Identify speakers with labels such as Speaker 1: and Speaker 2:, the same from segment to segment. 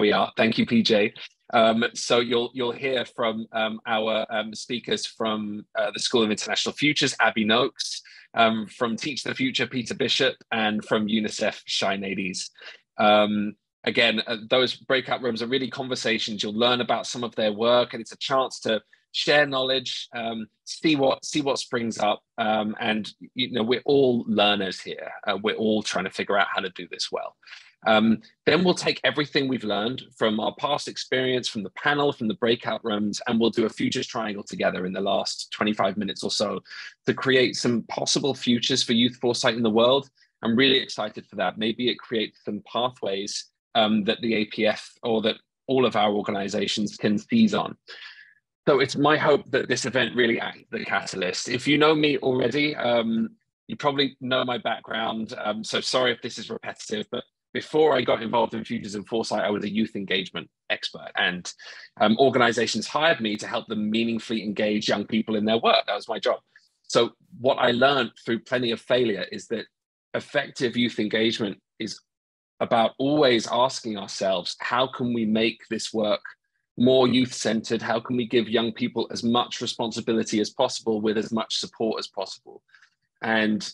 Speaker 1: There we are. Thank you, PJ. Um, so you'll you'll hear from um, our um, speakers from uh, the School of International Futures, Abby Noakes, um, from Teach the Future, Peter Bishop, and from UNICEF, Shai Naides. Um, again, uh, those breakout rooms are really conversations. You'll learn about some of their work, and it's a chance to share knowledge, um, see what see what springs up, and you know we're all learners here. Uh, we're all trying to figure out how to do this well. Um, then we'll take everything we've learned from our past experience, from the panel, from the breakout rooms, and we'll do a futures triangle together in the last 25 minutes or so to create some possible futures for youth foresight in the world. I'm really excited for that. Maybe it creates some pathways um, that the APF or that all of our organizations can seize on. So it's my hope that this event really acts the catalyst. If you know me already, um, you probably know my background. Um, so sorry if this is repetitive, but before I got involved in Futures and Foresight, I was a youth engagement expert, and um, organizations hired me to help them meaningfully engage young people in their work. That was my job. So, what I learned through plenty of failure is that effective youth engagement is about always asking ourselves how can we make this work more youth centered? How can we give young people as much responsibility as possible with as much support as possible? And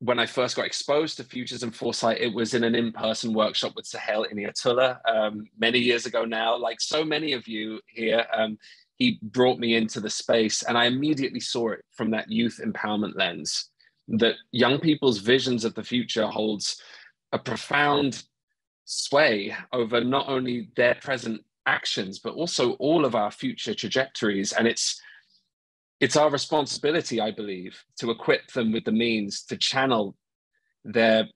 Speaker 1: when I first got exposed to Futures and Foresight, it was in an in-person workshop with Sohail Inayatullah um, many years ago now. Like so many of you here, um, he brought me into the space, and I immediately saw it from that youth empowerment lens. That young people's visions of the future holds a profound sway over not only their present actions, but also all of our future trajectories. And it's it's our responsibility, I believe, to equip them with the means to channel their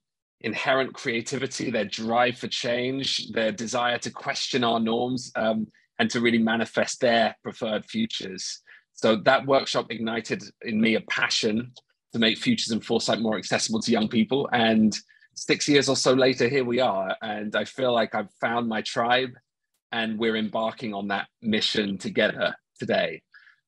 Speaker 1: inherent creativity, their drive for change, their desire to question our norms, um, and to really manifest their preferred futures. So that workshop ignited in me a passion to make futures and foresight more accessible to young people. And six years or so later, here we are. And I feel like I've found my tribe and we're embarking on that mission together today.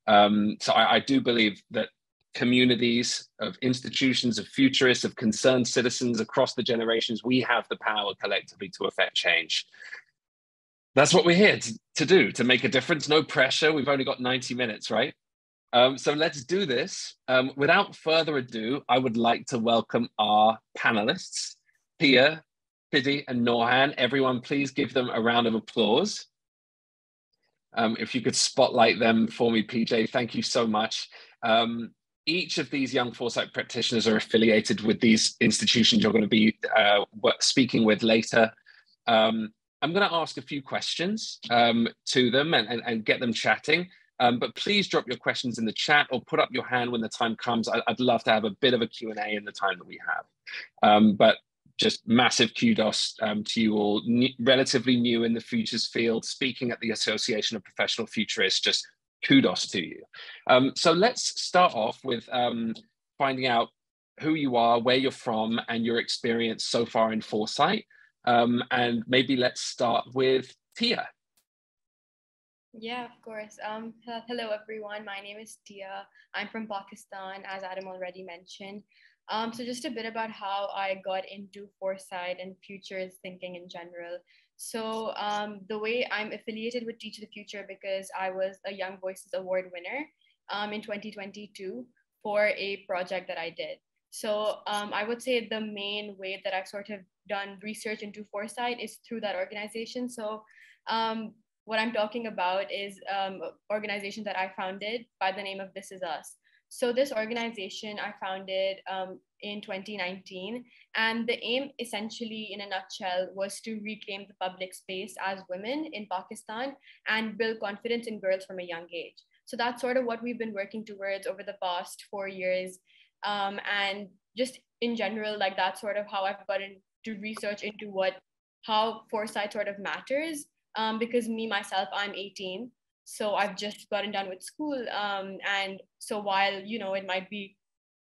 Speaker 1: Um, so I, I do believe that communities of institutions of futurists of concerned citizens across the generations we have the power collectively to affect change. That's what we're here to, to do to make a difference. No pressure. We've only got 90 minutes right? Um, so let's do this. Um, without further ado i would like to welcome our panelists Tia Siddhi and Norhan. Everyone, please give them a round of applause. Um, if you could spotlight them for me, PJ, thank you so much. Um, each of these young foresight practitioners are affiliated with these institutions you're going to be uh, speaking with later. Um, I'm going to ask a few questions um, to them and, and, and, get them chatting. Um, but please drop your questions in the chat or put up your hand when the time comes. I, would love to have a bit of a Q&A in the time that we have. Um, but just massive kudos um, to you all, relatively new in the futures field, speaking at the Association of Professional Futurists, just kudos to you. Um, so let's start off with um, finding out who you are, where you're from, and your experience so far in Foresight. Um, and maybe let's start with Tia.
Speaker 2: Yeah, of course. Um, hello, everyone. My name is Tia. I'm from Pakistan, as Adam already mentioned. Um, so just a bit about how I got into foresight and futures thinking in general. So um, the way I'm affiliated with Teach the Future because I was a Young Voices Award winner um, in 2022 for a project that I did. So um, I would say the main way that I've sort of done research into foresight is through that organization. So um, what I'm talking about is um, organization that I founded by the name of This Is Us. So this organization I founded um, in 2019, and the aim essentially in a nutshell was to reclaim the public space as women in Pakistan and build confidence in girls from a young age. So that's sort of what we've been working towards over the past four years. Um, and just in general, like that's sort of how I've gotten to research into what, how foresight sort of matters. Um, because me, myself, I'm 18 so i've just gotten done with school um, and so while you know it might be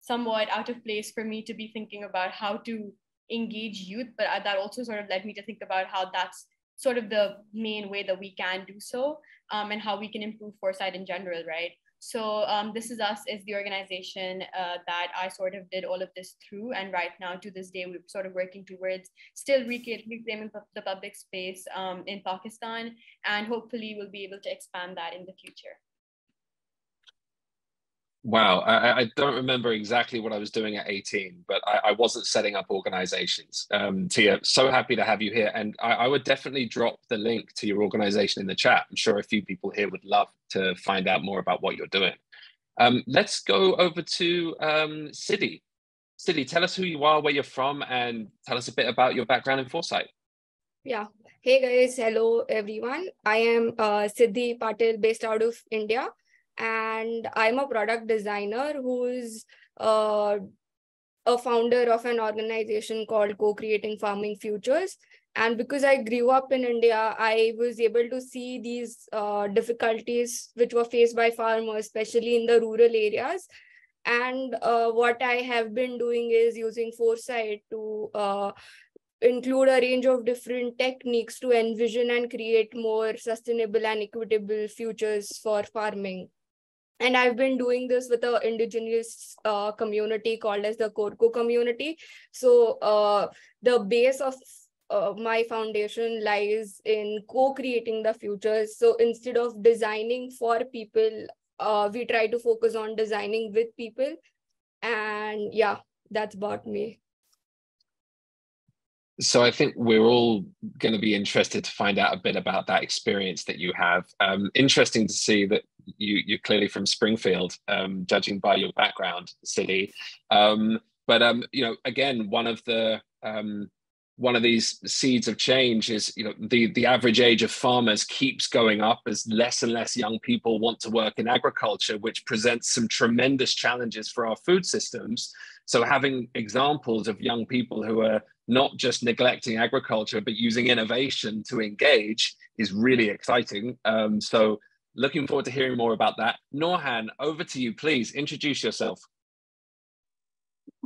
Speaker 2: somewhat out of place for me to be thinking about how to engage youth but that also sort of led me to think about how that's sort of the main way that we can do so um, and how we can improve foresight in general right So um, This Is Us is the organization uh, that I sort of did all of this through. And right now, to this day, we're sort of working towards still reclaiming the public space um, in Pakistan. And hopefully we'll be able to expand that in the future.
Speaker 1: Wow, I, I, don't remember exactly what I was doing at 18, but I, I wasn't setting up organizations. Um, Tia, so happy to have you here. And I, I, would definitely drop the link to your organization in the chat. I'm sure a few people here would love to find out more about what you're doing. Um, let's go over to um, Siddhi. Siddhi, tell us who you are, where you're from, and tell us a bit about your background in Foresight.
Speaker 3: Yeah. Hey guys, hello everyone. I am uh, Siddhi Patil based out of India and I'm a product designer who's uh, a founder of an organization called Co-Creating Farming Futures. And because I grew up in India, I was able to see these uh, difficulties which were faced by farmers, especially in the rural areas. And uh, what I have been doing is using foresight to uh, include a range of different techniques to envision and create more sustainable and equitable futures for farming and i've been doing this with an indigenous uh, community called as the Korku community. So uh, the base of uh, my foundation lies in co-creating the futures so instead of designing for people uh, we try to focus on designing with people. And yeah that's about me.
Speaker 1: So I think we're all going to be interested to find out a bit about that experience that you have. Um, interesting to see that you you're clearly from Springfield, um, judging by your background, Siddhi. Um, but um, you know, again, one of the um, one of these seeds of change is you know the the average age of farmers keeps going up as less and less young people want to work in agriculture, which presents some tremendous challenges for our food systems. So having examples of young people who are not just neglecting agriculture but using innovation to engage is really exciting. Um, so Looking forward to hearing more about that. Norhan, over to you, please. Introduce yourself.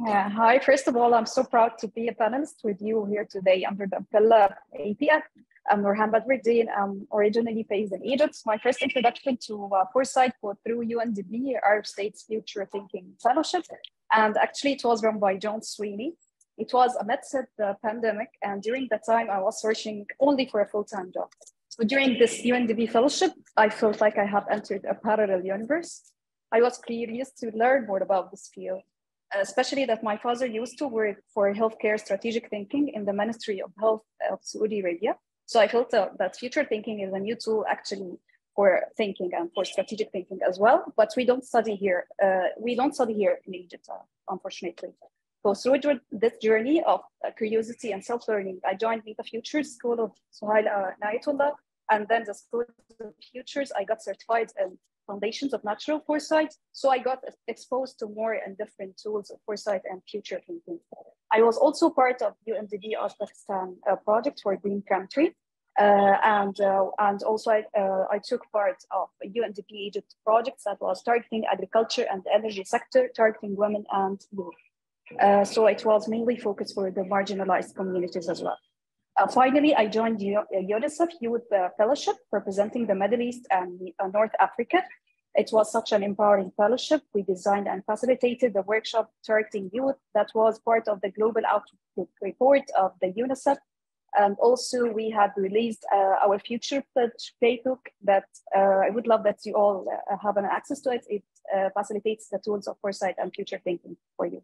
Speaker 4: Yeah, hi. First of all, I'm so proud to be a panelist with you here today under the umbrella APF. I'm Norhan Badruddin. I'm originally based in Egypt. My first introduction to uh, Foresight was through UNDP, Arab States Future Thinking Fellowship. And actually, it was run by John Sweeney. It was amidst the pandemic. And during that time, I was searching only for a full time job. During this UNDP fellowship, I felt like I have entered a parallel universe. I was curious to learn more about this field, especially that my father used to work for healthcare strategic thinking in the Ministry of Health of Saudi Arabia. So I felt uh, that future thinking is a new tool actually for thinking and for strategic thinking as well. But we don't study here. Uh, we don't study here in Egypt, uh, unfortunately. So through this journey of curiosity and self-learning, I joined the Future School of Sohail uh, Nayatullah and then the School of Futures, I got certified in Foundations of Natural Foresight. So I got exposed to more and different tools of foresight and future thinking. I was also part of UNDP Uzbekistan uh, project for Green Country. Uh, and uh, and also I, uh, I took part of UNDP Egypt projects that was targeting agriculture and the energy sector, targeting women and youth. Uh, so it was mainly focused for the marginalized communities as well. Uh, finally, I joined UNICEF Youth uh, Fellowship representing the Middle East and uh, North Africa. It was such an empowering fellowship. We designed and facilitated the workshop targeting youth that was part of the Global Outlook report of the UNICEF. And also we had released uh, our future playbook that uh, I would love that you all uh, have an access to it. It facilitates the tools of foresight and future thinking for you.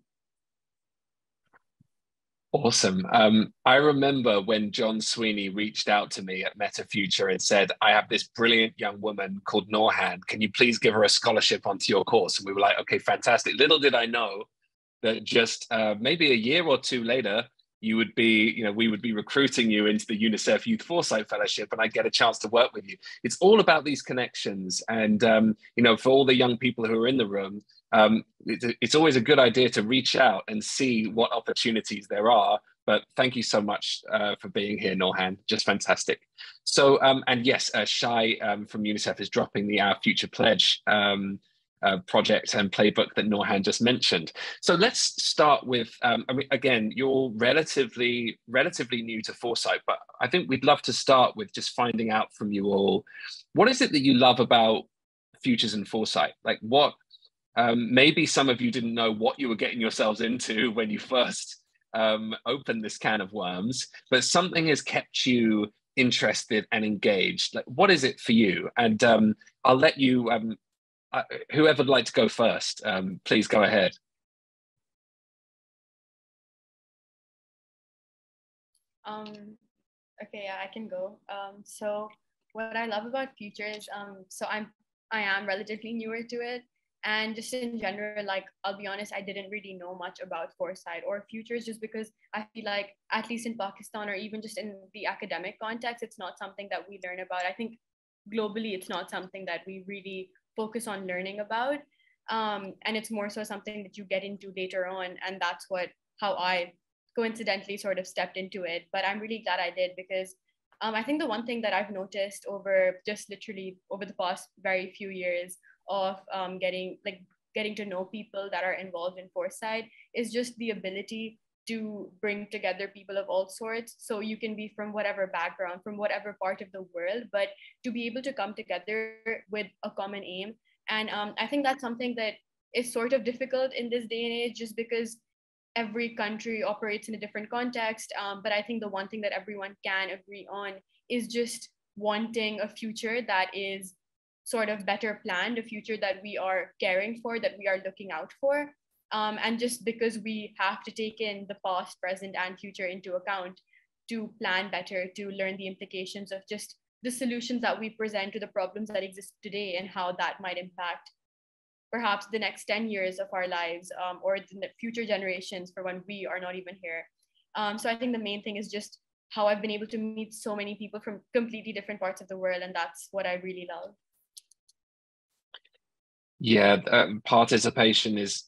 Speaker 1: Awesome. Um, I remember when John Sweeney reached out to me at Metafuture and said, I have this brilliant young woman called Norhan. Can you please give her a scholarship onto your course? And we were like, okay, fantastic. Little did I know that just uh, maybe a year or two later, you would be, you know, we would be recruiting you into the UNICEF Youth Foresight Fellowship and I get a chance to work with you. It's all about these connections. And, um, you know, for all the young people who are in the room, um, it, it's always a good idea to reach out and see what opportunities there are. But thank you so much uh, for being here, Norhan. Just fantastic. So, um, and yes, uh, Shai um, from UNICEF is dropping the Our Future Pledge um, uh, project and playbook that Norhan just mentioned. So let's start with, um, I mean, again, you're relatively relatively new to Foresight, but I think we'd love to start with just finding out from you all, what is it that you love about futures and foresight? Like what um, maybe some of you didn't know what you were getting yourselves into when you first um, opened this can of worms, but something has kept you interested and engaged. Like, what is it for you? And um, I'll let you, um, uh, whoever would like to go first, um, please go ahead.
Speaker 2: Um, okay, yeah, I can go. Um, so what I love about Future is, um, so I'm, I am relatively newer to it and just in general like i'll be honest i didn't really know much about foresight or futures just because i feel like at least in pakistan or even just in the academic context it's not something that we learn about. I think globally it's not something that we really focus on learning about. Um, and it's more so something that you get into later on and that's what how i coincidentally sort of stepped into it. But i'm really glad i did because um, i think the one thing that i've noticed over just literally over the past very few years of um, getting like getting to know people that are involved in foresight is just the ability to bring together people of all sorts. So you can be from whatever background from whatever part of the world but to be able to come together with a common aim. And um, i think that's something that is sort of difficult in this day and age just because every country operates in a different context. Um, but i think the one thing that everyone can agree on is just wanting a future that is sort of better planned, a future that we are caring for, that we are looking out for. Um, and just because we have to take in the past, present, and future into account to plan better, to learn the implications of just the solutions that we present to the problems that exist today and how that might impact perhaps the next 10 years of our lives um, or the future generations for when we are not even here. Um, so I think the main thing is just how I've been able to meet so many people from completely different parts of the world. And that's what I really love.
Speaker 1: Yeah, uh, participation is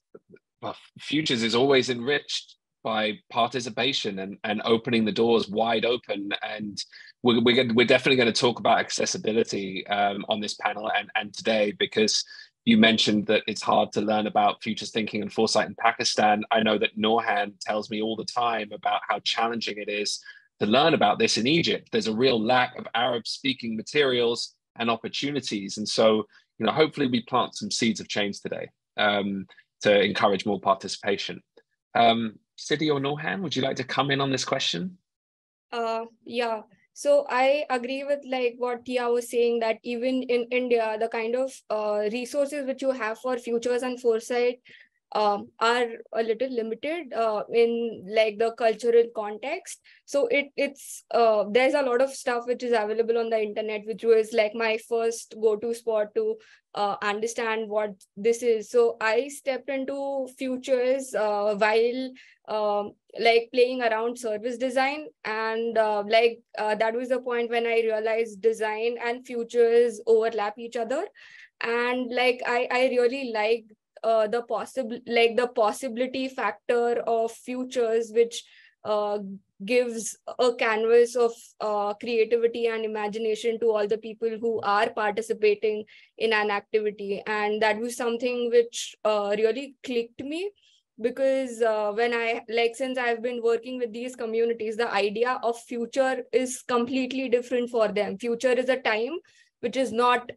Speaker 1: well, futures is always enriched by participation and, and opening the doors wide open. And we're, we're, we're definitely going to talk about accessibility um, on this panel and, and today because you mentioned that it's hard to learn about futures thinking and foresight in Pakistan. I know that Norhan tells me all the time about how challenging it is to learn about this in Egypt. There's a real lack of Arab speaking materials and opportunities. And so you know, hopefully we plant some seeds of change today um, to encourage more participation. Um, Siddhi or Norhan, would you like to come in on this question?
Speaker 3: Uh, yeah. So I agree with like what Tia was saying that even in India, the kind of uh, resources which you have for futures and foresight um, are a little limited uh, in like the cultural context. So it it's uh, there's a lot of stuff which is available on the internet which was like my first go-to spot to uh, understand what this is. So i stepped into futures uh, while um, like playing around service design. And uh, like uh, that was the point when i realized design and futures overlap each other. And like i i really like uh, the possible like the possibility factor of futures which uh, gives a canvas of uh, creativity and imagination to all the people who are participating in an activity. And that was something which uh, really clicked me because uh, when i like since i've been working with these communities the idea of future is completely different for them. Future is a time which is not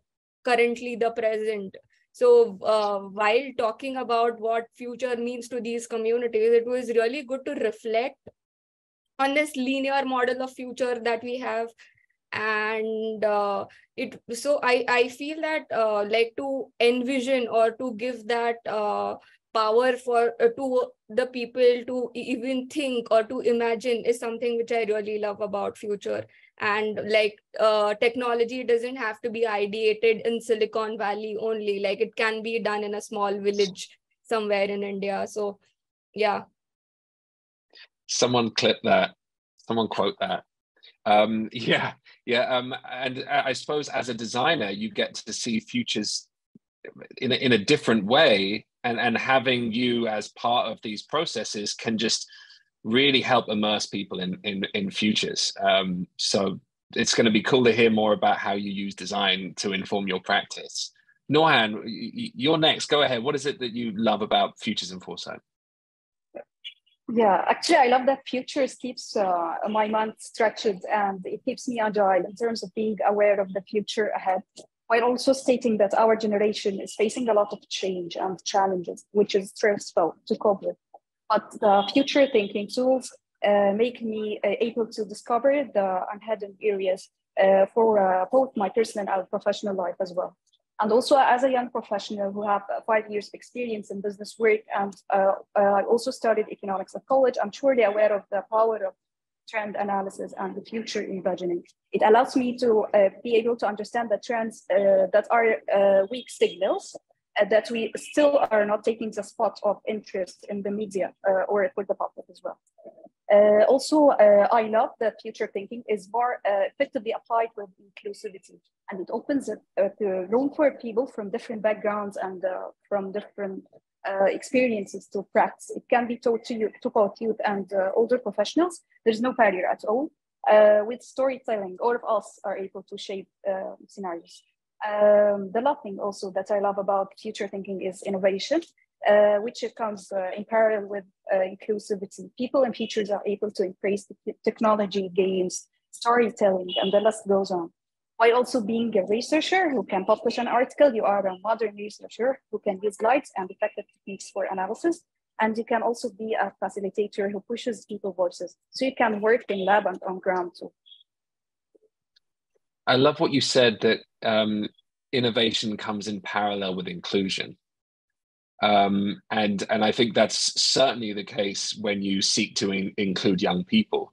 Speaker 3: currently the present so uh, while talking about what future means to these communities, it was really good to reflect on this linear model of future that we have. And uh, it so i i feel that uh, like to envision or to give that uh, power for uh, to the people to even think or to imagine is something which i really love about future and like uh, technology doesn't have to be ideated in silicon valley only. Like it can be done in a small village somewhere in india. So yeah.
Speaker 1: Someone clip that. Someone quote that. Um yeah yeah um and i suppose as a designer you get to see futures in a, in a different way. And and having you as part of these processes can just really help immerse people in in, in futures. Um, so it's going to be cool to hear more about how you use design to inform your practice. Norhan, you're next. Go ahead. What is it that you love about futures and foresight?
Speaker 4: Yeah, actually, I love that futures keeps uh, my mind stretched and it keeps me agile in terms of being aware of the future ahead. while also stating that our generation is facing a lot of change and challenges, which is stressful to cope with. But the future thinking tools uh, make me uh, able to discover the unhidden areas uh, for uh, both my personal and professional life as well. And also as a young professional who have five years of experience in business work and uh, I also studied economics at college, I'm surely aware of the power of trend analysis and the future imagining. It allows me to uh, be able to understand the trends uh, that are uh, weak signals uh, that we still are not taking the spot of interest in the media uh, or for the public as well. Uh, also, uh, I love that future thinking is more uh, effectively applied with inclusivity, and it opens up the room for people from different backgrounds and from different experiences to practice. It can be taught to, you, to both youth and older professionals. There's no barrier at all. with storytelling, all of us are able to shape scenarios. Um, the last thing also that I love about future thinking is innovation, uh, which comes uh, in parallel with uh, inclusivity. People and features are able to embrace technology, games, storytelling, and the list goes on. While also being a researcher who can publish an article, you are a modern researcher who can use lights and effective techniques for analysis. And you can also be a facilitator who pushes people voices. So you can work in lab and on ground too.
Speaker 1: I love what you said that um, innovation comes in parallel with inclusion. Um, and, and I think that's certainly the case when you seek to in, include young people.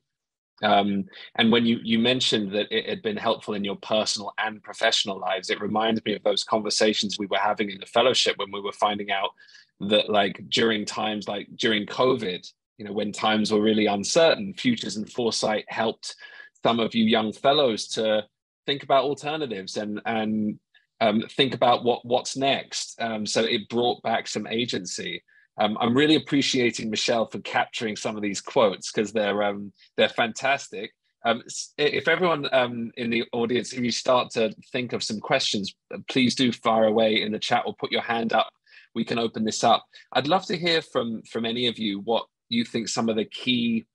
Speaker 1: Um, and when you, you mentioned that it had been helpful in your personal and professional lives, it reminds me of those conversations we were having in the fellowship when we were finding out that like during times like during COVID, you know, when times were really uncertain, Futures and Foresight helped some of you young fellows to think about alternatives and and um, think about what what's next. Um, so it brought back some agency. Um, I'm really appreciating Michelle for capturing some of these quotes because they're um, they're fantastic. Um, if everyone um, in the audience, if you start to think of some questions, please do fire away in the chat or put your hand up. We can open this up. I'd love to hear from from any of you what you think some of the key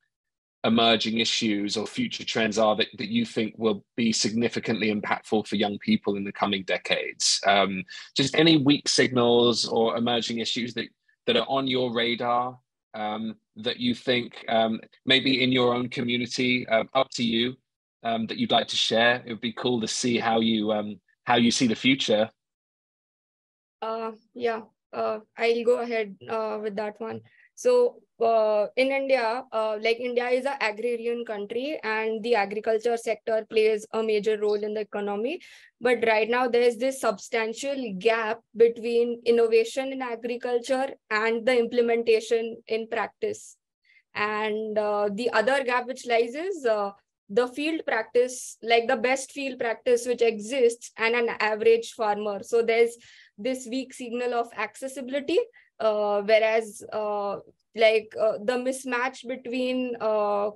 Speaker 1: emerging issues or future trends are that, that you think will be significantly impactful for young people in the coming decades? Um, just any weak signals or emerging issues that, that are on your radar um, that you think um, maybe in your own community, uh, up to you, um, that you'd like to share? It would be cool to see how you um, how you see the future.
Speaker 3: Uh, yeah, uh, I'll go ahead uh, with that one. So uh, in India, uh, like India is an agrarian country and the agriculture sector plays a major role in the economy. But right now there's this substantial gap between innovation in agriculture and the implementation in practice. And uh, the other gap which lies is uh, the field practice, like the best field practice which exists and an average farmer. So there's this weak signal of accessibility uh, whereas uh, like uh, the mismatch between uh,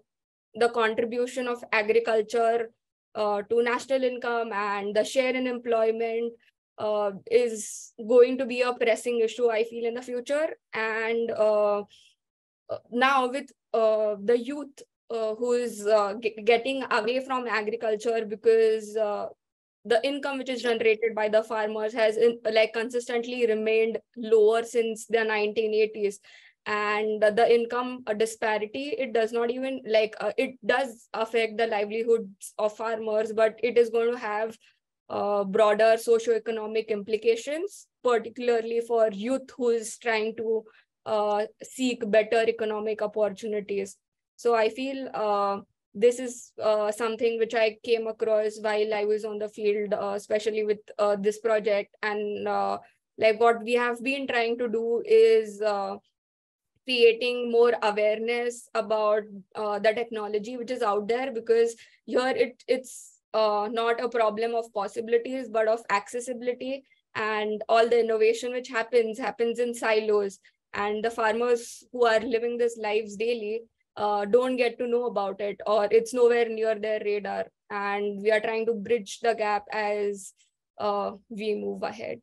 Speaker 3: the contribution of agriculture uh, to national income and the share in employment uh, is going to be a pressing issue i feel in the future. And uh, now with uh, the youth uh, who is uh, getting away from agriculture because uh, the income which is generated by the farmers has in, like consistently remained lower since the 1980s and the income disparity it does not even like uh, it does affect the livelihoods of farmers but it is going to have uh, broader socioeconomic implications particularly for youth who is trying to uh, seek better economic opportunities. So i feel uh, this is uh, something which I came across while I was on the field, uh, especially with uh, this project. And uh, like what we have been trying to do is uh, creating more awareness about uh, the technology which is out there because here it it's not a problem of possibilities but of accessibility and all the innovation which happens happens in silos and the farmers who are living these lives daily uh, don't get to know about it or it's nowhere near their radar and we are trying to bridge the gap as uh, we move ahead.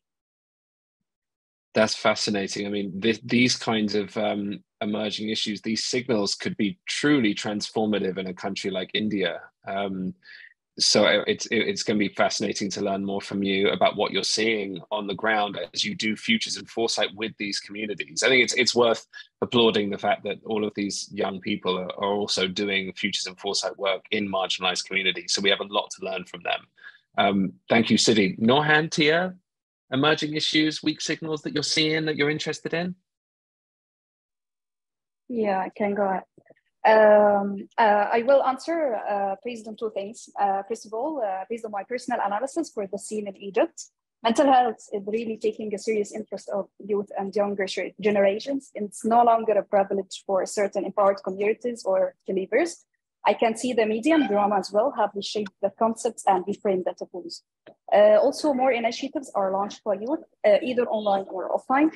Speaker 1: That's fascinating. I mean this, these kinds of um, emerging issues these signals could be truly transformative in a country like india. Um, so it's it's going to be fascinating to learn more from you about what you're seeing on the ground as you do futures and foresight with these communities. I think it's it's worth applauding the fact that all of these young people are, also doing futures and foresight work in marginalized communities. So we have a lot to learn from them. Um, thank you, Siddhi. Norhan, Tia, emerging issues, weak signals that you're seeing that you're interested in?
Speaker 4: Yeah, I can go. Um, uh, I will answer uh, based on two things. Uh, first of all, uh, based on my personal analysis for the scene in Egypt, mental health is really taking a serious interest of youth and younger generations. It's no longer a privilege for certain empowered communities or believers. I can see the media and drama as well have reshaped the concepts and reframed the taboos. Uh, also, more initiatives are launched by youth, uh, either online or offline.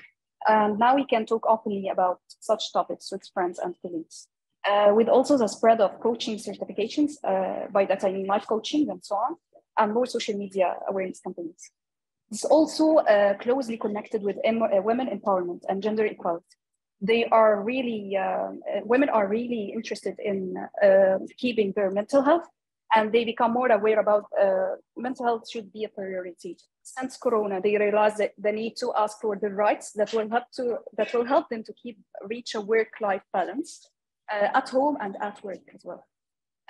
Speaker 4: And now we can talk openly about such topics with friends and colleagues uh, with also the spread of coaching certifications, uh, by that I mean life coaching and so on, and more social media awareness campaigns. It's also uh, closely connected with em- uh, women empowerment and gender equality. They are really, uh, uh, women are really interested in keeping their mental health and they become more aware about mental health should be a priority. Since Corona, they realize that they need to ask for the rights that will help to that will help them to keep reach a work-life balance uh, at home and at work as well.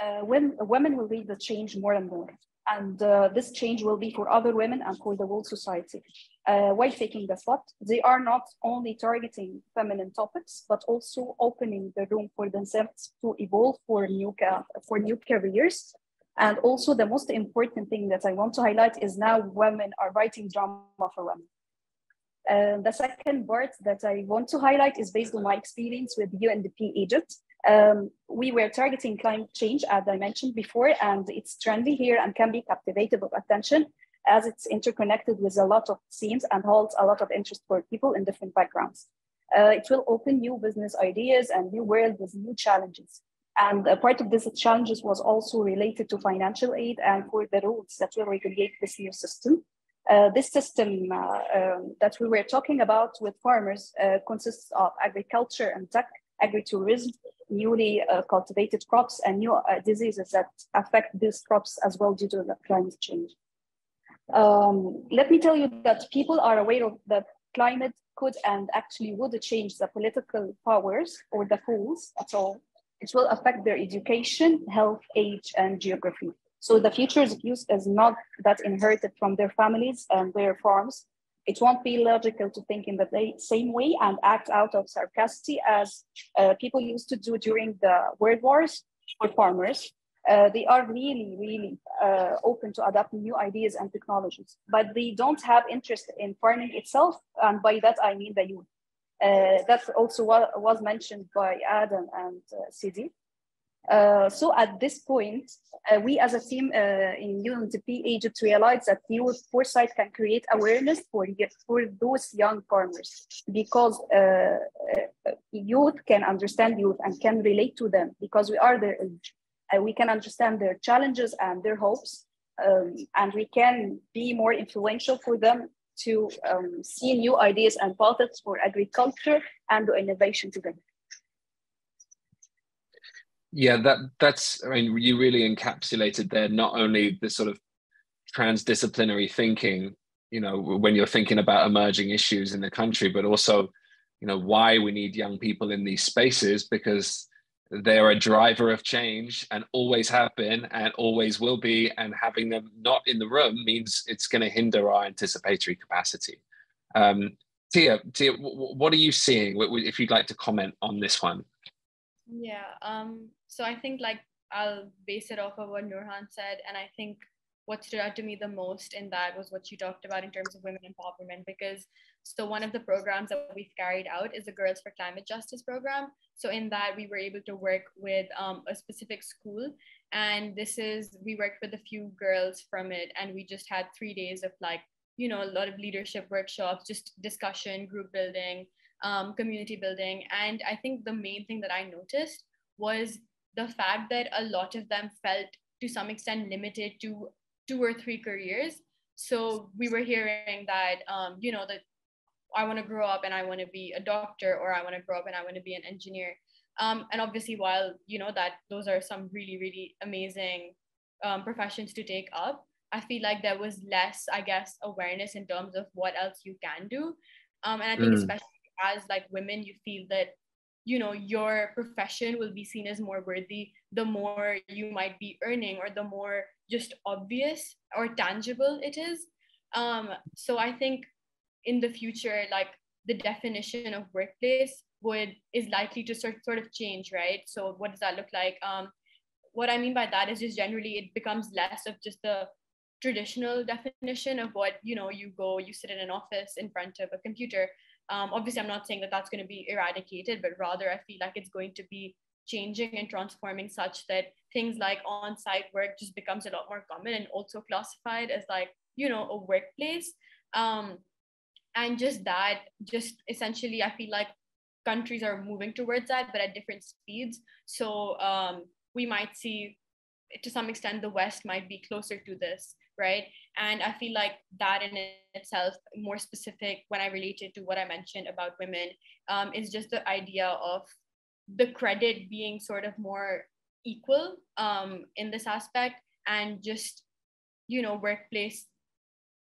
Speaker 4: Uh, when women will lead the change more and more, and uh, this change will be for other women and for the whole society. Uh, while taking the spot, they are not only targeting feminine topics, but also opening the room for themselves to evolve for new for new careers. And also, the most important thing that I want to highlight is now women are writing drama for women. Uh, the second part that I want to highlight is based on my experience with UNDP Egypt. Um, we were targeting climate change, as I mentioned before, and it's trendy here and can be captivated of attention as it's interconnected with a lot of themes and holds a lot of interest for people in different backgrounds. Uh, it will open new business ideas and new world with new challenges. And a part of these challenges was also related to financial aid and for the rules that will regulate this new system. Uh, this system uh, um, that we were talking about with farmers uh, consists of agriculture and tech, agritourism, newly uh, cultivated crops and new uh, diseases that affect these crops as well due to the climate change. Um, let me tell you that people are aware of that climate could and actually would change the political powers or the fools at all. It will affect their education, health, age, and geography. So the future's use is not that inherited from their families and their farms, it won't be logical to think in the same way and act out of sarcasticity as uh, people used to do during the world wars for farmers. Uh, they are really, really uh, open to adopting new ideas and technologies, but they don't have interest in farming itself. And by that, I mean the youth. Uh, that also what was mentioned by Adam and uh, Siddhi. Uh, so at this point, uh, we as a team uh, in UNDP Egypt realized that youth foresight can create awareness for, for those young farmers because youth can understand youth and can relate to them because we are their age. we can understand their challenges and their hopes um, and we can be more influential for them to um, see new ideas and paths for agriculture and innovation together.
Speaker 1: Yeah, that that's I mean, you really encapsulated there not only the sort of transdisciplinary thinking, you know, when you're thinking about emerging issues in the country, but also, you know, why we need young people in these spaces because they're a driver of change and always have been and always will be. And having them not in the room means it's going to hinder our anticipatory capacity. Um, Tia, Tia, what are you seeing? If you'd like to comment on this one.
Speaker 2: Yeah. Um, so I think like I'll base it off of what Norhan said, and I think what stood out to me the most in that was what you talked about in terms of women empowerment because so one of the programs that we've carried out is the girls for climate justice program so in that we were able to work with um, a specific school and this is we worked with a few girls from it and we just had three days of like you know a lot of leadership workshops just discussion group building um, community building and i think the main thing that i noticed was the fact that a lot of them felt to some extent limited to two or three careers. So we were hearing that, um, you know, that I want to grow up and I want to be a doctor, or I want to grow up and I want to be an engineer. Um, and obviously, while you know that those are some really, really amazing um, professions to take up, I feel like there was less, I guess, awareness in terms of what else you can do. Um, and I think, mm. especially as like women, you feel that you know your profession will be seen as more worthy the more you might be earning or the more just obvious or tangible it is. Um, so i think in the future like the definition of workplace would is likely to sort, sort of change right? So what does that look like? Um, what i mean by that is just generally it becomes less of just the traditional definition of what you know you go you sit in an office in front of a computer um, obviously, I'm not saying that that's going to be eradicated, but rather I feel like it's going to be changing and transforming such that things like on-site work just becomes a lot more common and also classified as like you know a workplace. Um, and just that just essentially i feel like countries are moving towards that but at different speeds. So um, we might see to some extent the west might be closer to this right? And i feel like that in itself more specific when i relate it to what i mentioned about women um, is just the idea of the credit being sort of more equal um, in this aspect and just you know workplace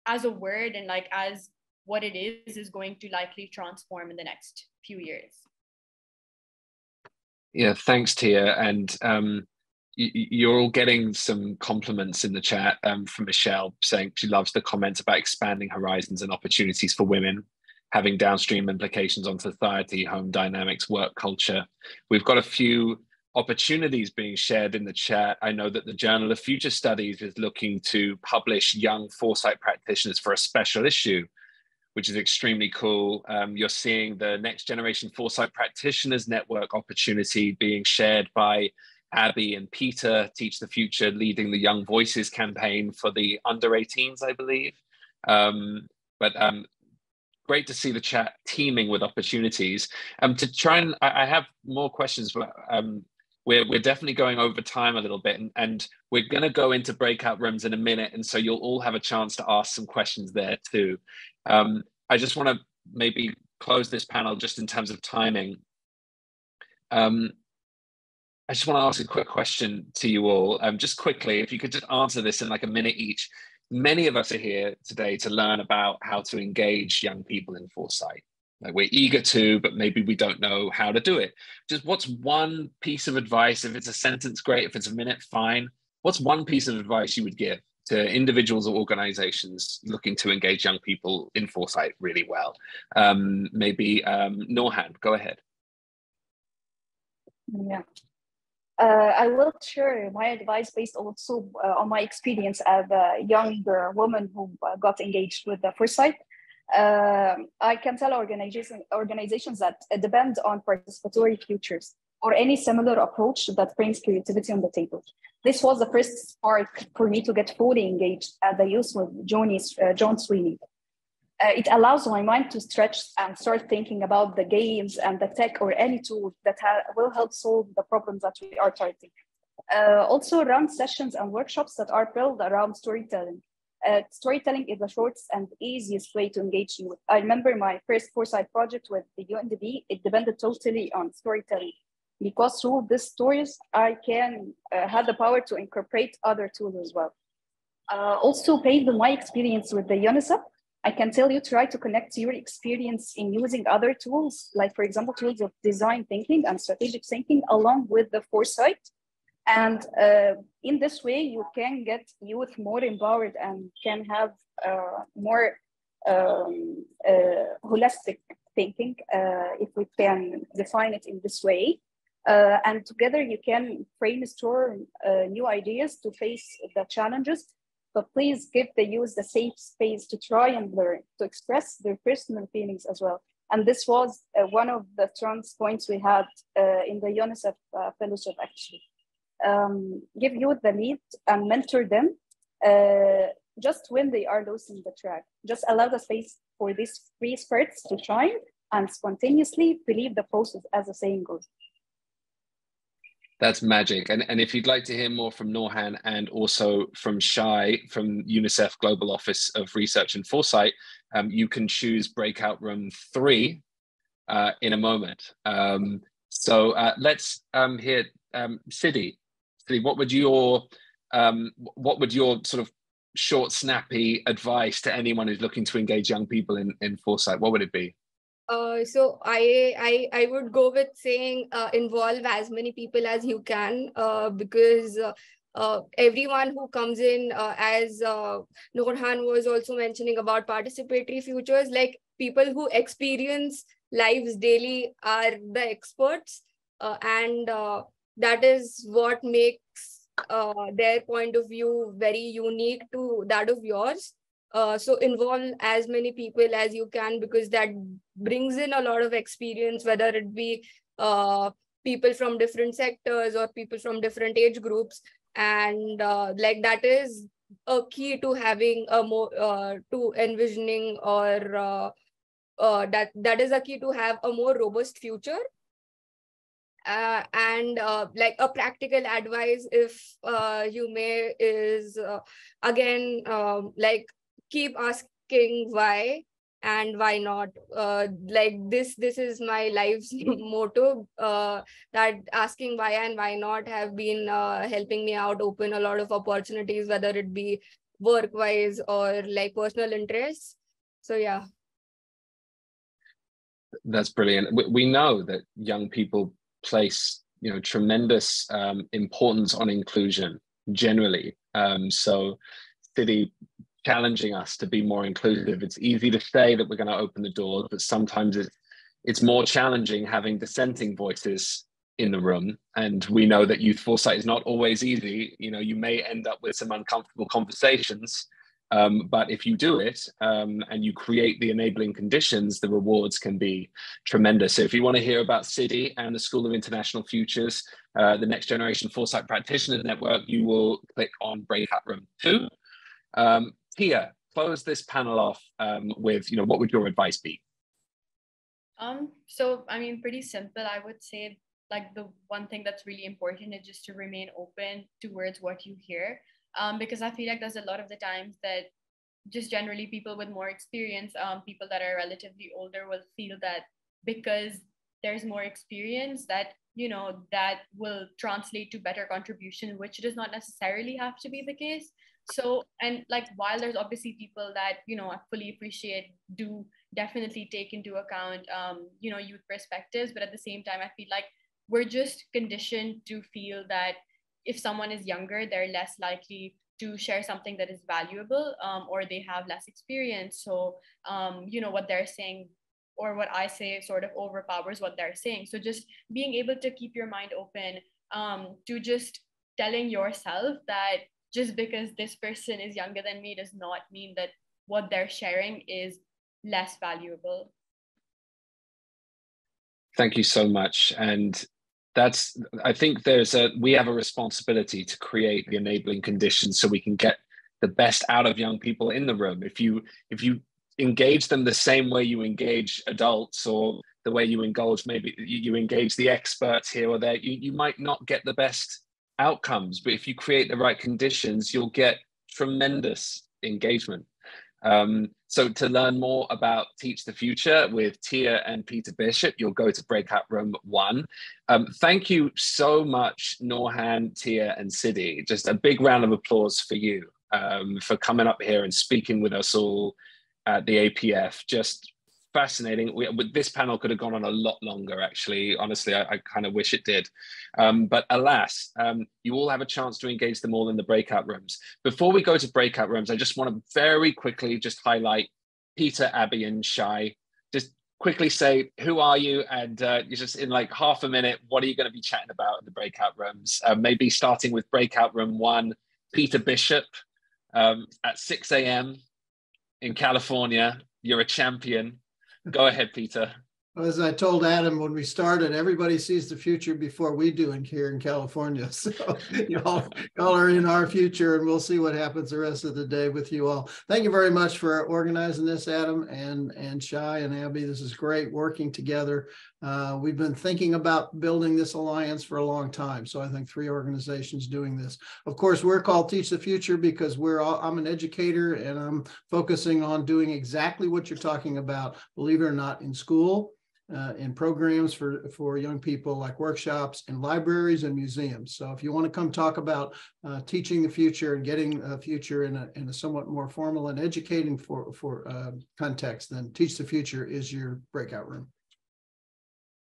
Speaker 2: as a word and like as what it is is going to likely transform in the next few years.
Speaker 1: Yeah thanks tia. And um, you're all getting some compliments in the chat um, from Michelle saying she loves the comments about expanding horizons and opportunities for women, having downstream implications on society, home dynamics, work culture. We've got a few opportunities being shared in the chat. I know that the Journal of Future Studies is looking to publish young foresight practitioners for a special issue, which is extremely cool. Um, you're seeing the Next Generation Foresight Practitioners Network opportunity being shared by Abby and Peter Teach the Future leading the Young Voices campaign for the under 18s, I believe. Um, but um, great to see the chat teeming with opportunities. Um, to try and, I, I have more questions, but um, we're, we're definitely going over time a little bit and, and we're going to go into breakout rooms in a minute. And so you'll all have a chance to ask some questions there too. Um, I just want to maybe close this panel just in terms of timing. Um, I just want to ask a quick question to you all. Um, just quickly, if you could just answer this in like a minute each. Many of us are here today to learn about how to engage young people in foresight. Like we're eager to, but maybe we don't know how to do it. Just what's one piece of advice? If it's a sentence, great. If it's a minute, fine. What's one piece of advice you would give to individuals or organizations looking to engage young people in foresight really well? Um, maybe um, Norhan, go ahead.
Speaker 4: Yeah, I will share my advice based also uh, on my experience as a young woman who uh, got engaged with the foresight. Um, I can tell organization, organizations that depend on participatory futures or any similar approach that brings creativity on the table. This was the first spark for me to get fully engaged at the use with Johnny, uh, John Sweeney uh, it allows my mind to stretch and start thinking about the games and the tech or any tool that will help solve the problems that we are targeting. Uh, also run sessions and workshops that are built around storytelling. Uh, storytelling is the shortest and easiest way to engage you. I remember my first foresight project with the UNDP, it depended totally on storytelling because through these stories, I can uh, have the power to incorporate other tools as well. Uh, also on my experience with the UNICEF, I can tell you try to connect your experience in using other tools, like for example, tools of design thinking and strategic thinking along with the foresight. And uh, in this way, you can get youth more empowered and can have uh, more um, uh, holistic thinking, uh, if we can define it in this way. Uh, and together you can brainstorm uh, new ideas to face the challenges but please give the youth the safe space to try and learn, to express their personal feelings as well. And this was uh, one of the trans points we had uh, in the UNICEF uh, fellowship actually. Um, give youth the lead and mentor them uh, just when they are losing the track. Just allow the space for these free spirits to shine and spontaneously believe the process as the saying goes.
Speaker 1: That's magic. And, and if you'd like to hear more from Norhan and also from Shai from UNICEF Global Office of Research and Foresight, um, you can choose breakout room three uh, in a moment. Um, so uh, let's um, hear um, Siddhi. Siddhi, what would your um, what would your sort of short, snappy advice to anyone who's looking to engage young people in, in foresight? What would it be?
Speaker 3: Uh, so I, I I would go with saying uh, involve as many people as you can uh, because uh, uh, everyone who comes in uh, as uh, Norhan was also mentioning about participatory futures like people who experience lives daily are the experts and that is what makes their point of view very unique to that of yours uh, so involve as many people as you can because that brings in a lot of experience whether it be uh, people from different sectors or people from different age groups. And uh, like that is a key to having a more uh, to envisioning or uh, that that is a key to have a more robust future. And like a practical advice if you may is again um, like keep asking why and why not. Uh, like this this is my life's motto uh, that asking why and why not have been uh, helping me out open a lot of opportunities whether it be work wise or like personal interests. So yeah.
Speaker 1: That's brilliant. We, we know that young people place you know tremendous um, importance on inclusion generally. Um, so Siddhi challenging us to be more inclusive. It's easy to say that we're going to open the doors, but sometimes it's it's more challenging having dissenting voices in the room. And we know that youth foresight is not always easy. You know, you may end up with some uncomfortable conversations. Um, but if you do it um, and you create the enabling conditions, the rewards can be tremendous. So if you want to hear about Siddhi and the School of International Futures, uh, the Next Generation Foresight Practitioners Network, you will click on Breakout Room 2. Um, Tia, close this panel off um, with, you know, what would your advice be?
Speaker 2: Um, so I mean, pretty simple. I would say like the one thing that's really important is just to remain open towards what you hear. Um, because I feel like there's a lot of the times that just generally people with more experience, um, people that are relatively older will feel that because there's more experience that you know that will translate to better contribution which does not necessarily have to be the case so and like while there's obviously people that you know I fully appreciate do definitely take into account um, you know youth perspectives but at the same time i feel like we're just conditioned to feel that if someone is younger they're less likely to share something that is valuable um, or they have less experience. So um, you know what they're saying or what i say sort of overpowers what they're saying. So just being able to keep your mind open um, to just telling yourself that just because this person is younger than me does not mean that what they're sharing is less valuable.
Speaker 1: Thank you so much. And that's, I think there's a, we have a responsibility to create the enabling conditions so we can get the best out of young people in the room. If you, if you engage them the same way you engage adults or the way you engage, maybe you engage the experts here or there, you, you might not get the best outcomes. But if you create the right conditions, you'll get tremendous engagement. Um, so to learn more about Teach the Future with Tia and Peter Bishop, you'll go to Breakout Room One. Um, thank you so much, Norhan, Tia, and Siddhi. Just a big round of applause for you um, for coming up here and speaking with us all at the APF. Just fascinating. We, this panel could have gone on a lot longer, actually. Honestly, I, I kind of wish it did. Um, but alas, um, you all have a chance to engage them all in the breakout rooms. Before we go to breakout rooms, I just want to very quickly just highlight Peter, Abby, and Shai. Just quickly say, who are you? And uh, you just in like half a minute, what are you going to be chatting about in the breakout rooms? Uh, maybe starting with breakout room one, Peter Bishop um, at 6 a.m. in California. You're a champion. Go ahead, Peter.
Speaker 5: As I told Adam when we started, everybody sees the future before we do in here in California. So y'all, y'all are in our future, and we'll see what happens the rest of the day with you all. Thank you very much for organizing this, Adam and and Shai and Abby. This is great working together. Uh, we've been thinking about building this alliance for a long time. So I think three organizations doing this. Of course, we're called Teach the Future because we're all, I'm an educator and I'm focusing on doing exactly what you're talking about, believe it or not, in school uh, in programs for, for young people like workshops and libraries and museums. So if you want to come talk about uh, teaching the future and getting a future in a, in a somewhat more formal and educating for, for uh, context, then Teach the Future is your breakout room.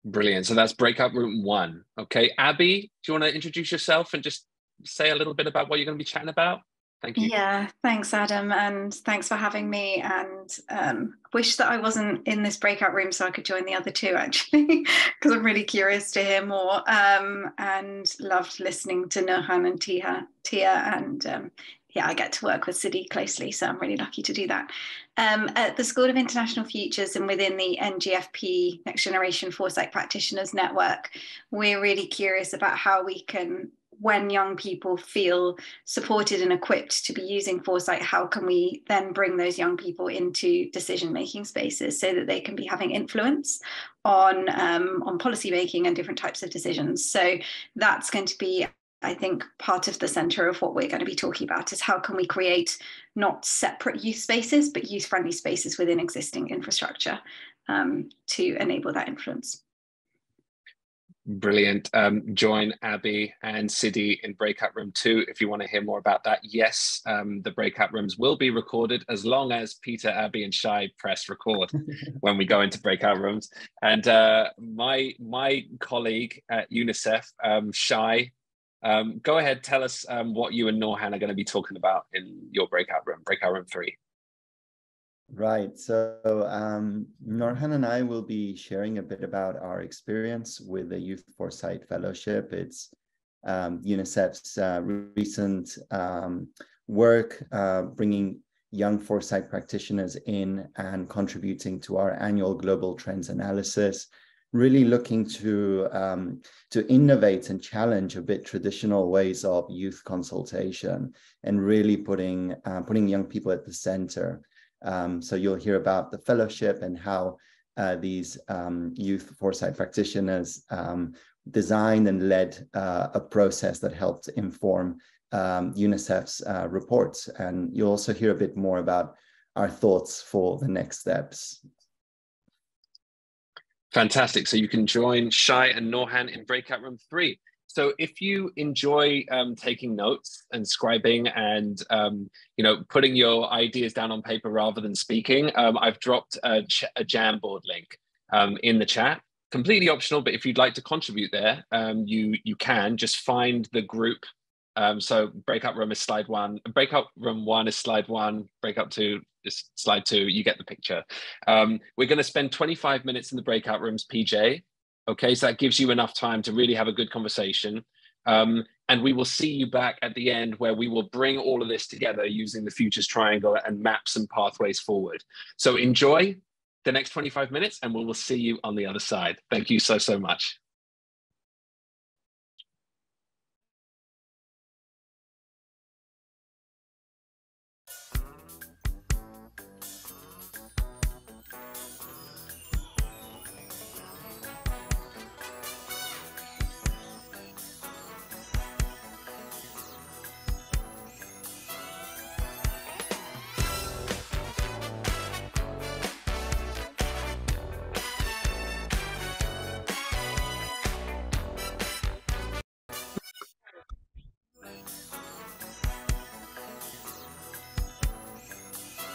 Speaker 1: Brilliant. So that's breakout room one. Okay. Abby, do you want to introduce yourself and just say a little bit about what you're going to be chatting about? Thank you.
Speaker 6: Yeah, thanks, Adam, and thanks for having me. And um, wish that I wasn't in this breakout room so I could join the other two, actually, because I'm really curious to hear more. Um, and loved listening to Norhan and Tia, Tia, and um, yeah, I get to work with Siddhi closely, so I'm really lucky to do that. Um, at the School of International Futures and within the NGFP Next Generation Foresight Practitioners Network, we're really curious about how we can when young people feel supported and equipped to be using foresight, how can we then bring those young people into decision making spaces so that they can be having influence on um, on policy making and different types of decisions? So that's going to be I think part of the center of what we're going to be talking about is how can we create not separate youth spaces, but youth friendly spaces within existing infrastructure um, to enable that influence.
Speaker 1: Brilliant. Um, join Abby and Siddhi in breakout room two if you want to hear more about that. Yes, um, the breakout rooms will be recorded as long as Peter, Abby, and Shai press record when we go into breakout rooms. And uh, my my colleague at UNICEF, um, Shai, um, go ahead, tell us um, what you and Norhan are going to be talking about in your breakout room, breakout room three.
Speaker 7: Right. So um, Norhan and I will be sharing a bit about our experience with the Youth Foresight Fellowship. It's um, UNICEF's uh, recent um, work uh, bringing young foresight practitioners in and contributing to our annual global trends analysis. Really looking to um, to innovate and challenge a bit traditional ways of youth consultation, and really putting uh, putting young people at the center. Um, so you'll hear about the fellowship and how uh, these um, youth foresight practitioners um, designed and led uh, a process that helped inform um, UNICEF's uh, reports. And you'll also hear a bit more about our thoughts for the next steps.
Speaker 1: Fantastic. So you can join Shai and Norhan in breakout room three. So if you enjoy um, taking notes and scribing and um, you know putting your ideas down on paper rather than speaking, um, I've dropped a, a Jamboard link um, in the chat. Completely optional, but if you'd like to contribute there, um, you you can just find the group. Um, so breakout room is slide one. Breakout room one is slide one. Breakout two is slide two. You get the picture. Um, we're going to spend 25 minutes in the breakout rooms, PJ. Okay, so that gives you enough time to really have a good conversation. Um, and we will see you back at the end where we will bring all of this together using the futures triangle and map some pathways forward. So enjoy the next 25 minutes and we will see you on the other side. Thank you so, so much.